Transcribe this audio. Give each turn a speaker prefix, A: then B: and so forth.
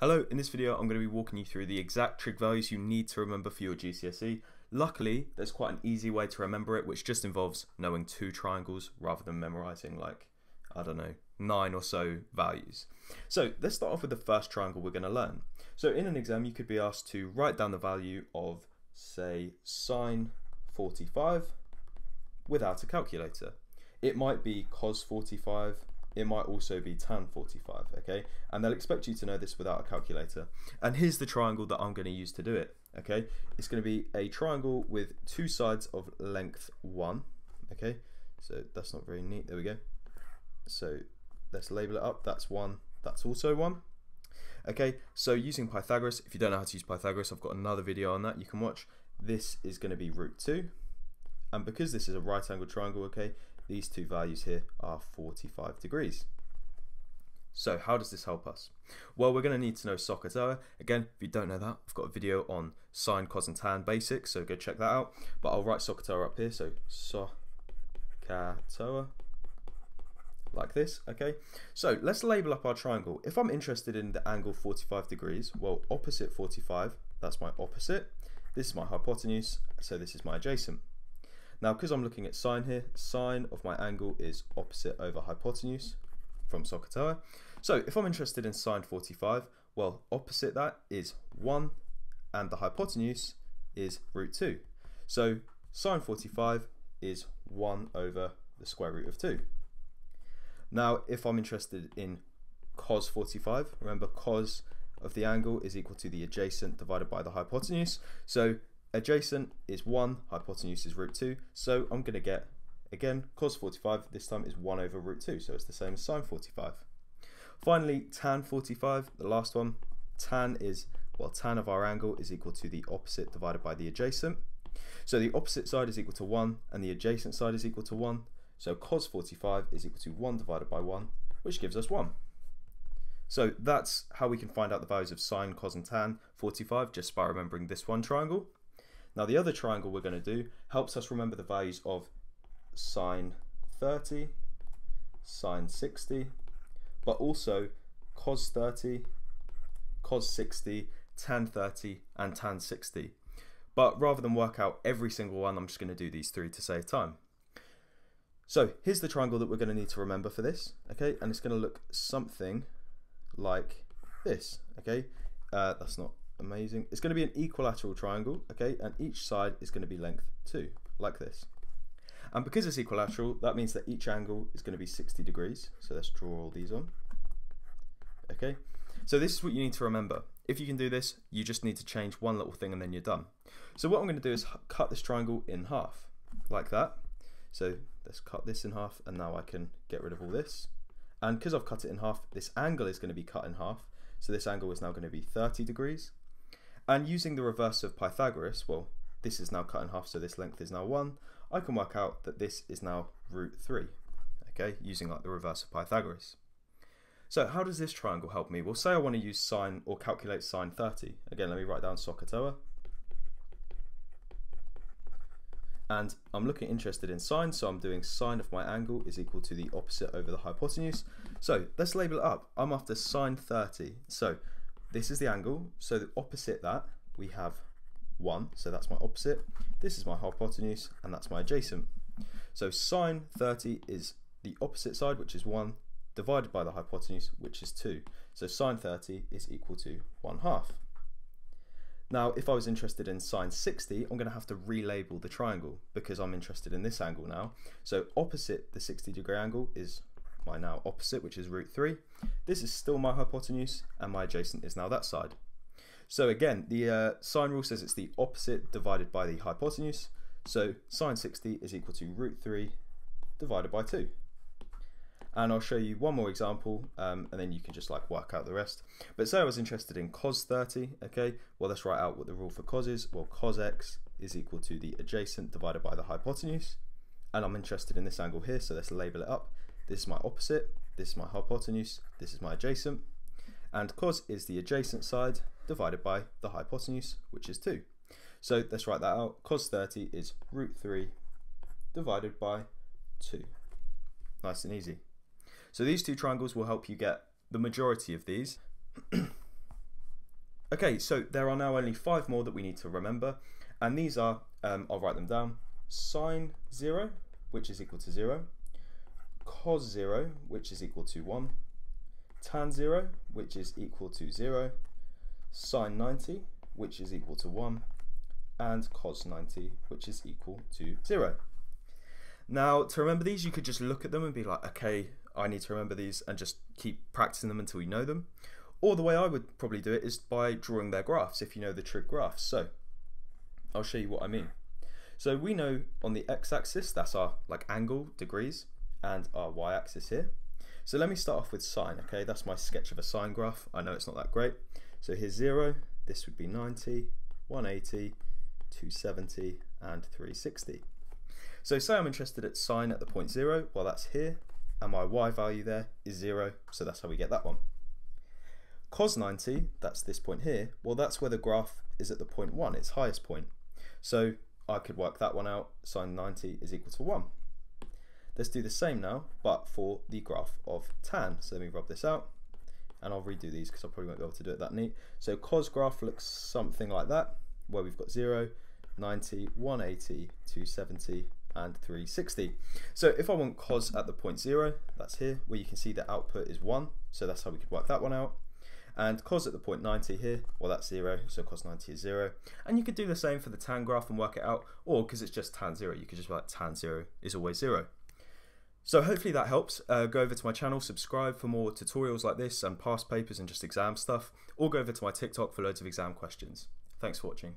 A: Hello, in this video I'm going to be walking you through the exact trig values you need to remember for your GCSE. Luckily, there's quite an easy way to remember it, which just involves knowing two triangles rather than memorizing like, I don't know, nine or so values. So let's start off with the first triangle we're going to learn. So in an exam, you could be asked to write down the value of, say, sine 45 without a calculator. It might be cos 45, it might also be tan 45, okay? And they'll expect you to know this without a calculator. And here's the triangle that I'm going to use to do it, okay? It's going to be a triangle with two sides of length 1, okay? So that's not very neat, there we go. So let's label it up, that's 1, that's also 1. Okay, so using Pythagoras, if you don't know how to use Pythagoras, I've got another video on that you can watch. This is going to be root 2. And because this is a right angle triangle, okay, these two values here are 45 degrees. So how does this help us? Well, we're going to need to know SOHCAHTOA. Again, if you don't know that, I've got a video on sine, cos and tan basics, so go check that out. But I'll write SOHCAHTOA up here, so SOHCAHTOA, like this, okay? So let's label up our triangle. If I'm interested in the angle 45 degrees, well, opposite 45, that's my opposite. This is my hypotenuse, so this is my adjacent. Now, because I'm looking at sine here, sine of my angle is opposite over hypotenuse from SOHCAHTOA. So if I'm interested in sine 45, well, opposite that is 1, and the hypotenuse is root 2. So sine 45 is 1 over the square root of 2. Now, if I'm interested in cos 45, remember cos of the angle is equal to the adjacent divided by the hypotenuse. So adjacent is 1, hypotenuse is root 2, so I'm going to get, again, cos 45, this time is 1 over root 2, so it's the same as sine 45. Finally, tan 45, the last one, tan is, well, tan of our angle is equal to the opposite divided by the adjacent. So the opposite side is equal to 1, and the adjacent side is equal to 1, so cos 45 is equal to 1 divided by 1, which gives us 1. So that's how we can find out the values of sine, cos and tan 45 just by remembering this one triangle. Now the other triangle we're going to do helps us remember the values of sine 30, sine 60, but also cos 30, cos 60, tan 30 and tan 60. But rather than work out every single one, I'm just going to do these three to save time. So here's the triangle that we're going to need to remember for this, okay? And it's going to look something like this, okay? Uh, that's not amazing. It's going to be an equilateral triangle, okay, and each side is going to be length 2, like this. And because it's equilateral, that means that each angle is going to be 60 degrees. So let's draw all these on. Okay, so this is what you need to remember. If you can do this, you just need to change one little thing and then you're done. So what I'm going to do is cut this triangle in half, like that. So let's cut this in half and now I can get rid of all this. And because I've cut it in half, this angle is going to be cut in half. So this angle is now going to be 30 degrees. And using the reverse of Pythagoras, well, this is now cut in half, so this length is now 1. I can work out that this is now root 3, okay, using like the reverse of Pythagoras. So how does this triangle help me? Well, say I want to use sine or calculate sine 30. Again, let me write down SOHCAHTOA. And I'm looking interested in sine, so I'm doing sine of my angle is equal to the opposite over the hypotenuse. So let's label it up. I'm after sine 30. So this is the angle, so the opposite that we have 1, so that's my opposite. This is my hypotenuse, and that's my adjacent. So sine 30 is the opposite side, which is 1, divided by the hypotenuse, which is 2. So sine 30 is equal to 1 half. Now, if I was interested in sine 60, I'm going to have to relabel the triangle because I'm interested in this angle now. So opposite the 60 degree angle is my now opposite, which is root 3. This is still my hypotenuse, and my adjacent is now that side. So again, the uh, sine rule says it's the opposite divided by the hypotenuse. So sine 60 is equal to root 3 divided by 2. And I'll show you one more example, um, and then you can just like work out the rest. But say I was interested in cos 30, okay, well let's write out what the rule for cos is. Well, cos x is equal to the adjacent divided by the hypotenuse. And I'm interested in this angle here, so let's label it up. This is my opposite, this is my hypotenuse, this is my adjacent, and cos is the adjacent side divided by the hypotenuse, which is 2. So let's write that out. Cos 30 is root 3 divided by 2. Nice and easy. So these two triangles will help you get the majority of these. Okay, so there are now only five more that we need to remember, and these are, um, I'll write them down, sine 0, which is equal to 0, cos 0, which is equal to 1, tan 0, which is equal to 0, sine 90, which is equal to 1, and cos 90, which is equal to 0. Now, to remember these, you could just look at them and be like, okay, I need to remember these and just keep practicing them until you know them. Or the way I would probably do it is by drawing their graphs, if you know the trig graphs. So, I'll show you what I mean. So we know on the x-axis, that's our like angle, degrees, and our y-axis here. So let me start off with sine, okay? That's my sketch of a sine graph. I know it's not that great. So here's 0, this would be 90, 180, 270, and 360. So say I'm interested at sine at the point 0, well that's here, and my y value there is 0, so that's how we get that one. Cos 90, that's this point here, well that's where the graph is at the point 1, its highest point. So I could work that one out, sine 90 is equal to 1. Let's do the same now, but for the graph of tan. So let me rub this out, and I'll redo these because I probably won't be able to do it that neat. So cos graph looks something like that, where we've got 0, 90, 180, 270, and 360. So if I want cos at the point 0, that's here, where you can see the output is 1, so that's how we could work that one out. And cos at the point 90 here, well that's 0, so cos 90 is 0. And you could do the same for the tan graph and work it out, or because it's just tan 0, you could just write tan 0 is always 0. So hopefully that helps. Uh, go over to my channel, subscribe for more tutorials like this and past papers and just exam stuff, or go over to my TikTok for loads of exam questions. Thanks for watching.